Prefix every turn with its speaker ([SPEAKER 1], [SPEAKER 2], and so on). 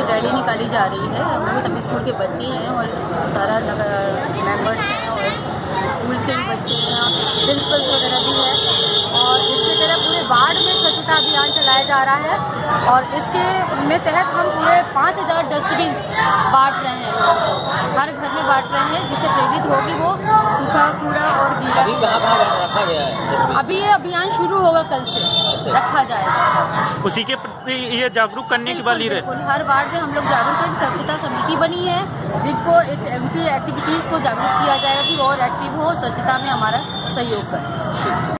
[SPEAKER 1] की रैली निकाली जा रही है। हम लोग सभी स्कूल के बच्चे हैं और सारा मेंबर्स हैं और स्कूल के भी बच्चे हैं। प्रिंसिपल्स वगैरह भी हैं। और इसके तरह पूरे वार्ड में स्वच्छता अभियान चलाया जा रहा है और इसके में तहत हम पूरे पाँच हज़ार डस्टबिन बांट रहे हैं। हर घर में बांट रहे हैं जिससे प्रेरित होगी वो सूखा कूड़ा और गीला।
[SPEAKER 2] अभी
[SPEAKER 1] ये अभियान शुरू होगा कल से। रखा जाएगा।
[SPEAKER 3] उसी के प्रति ये जागरूक करने की बात
[SPEAKER 1] बिल्कुल, बिल्कुल। हर वार्ड में हम लोग जागरूक एक स्वच्छता समिति बनी है जिनको एक एम एक्टिविटीज़ को जागरूक किया जाएगा कि और एक्टिव हो स्वच्छता में हमारा सहयोग करें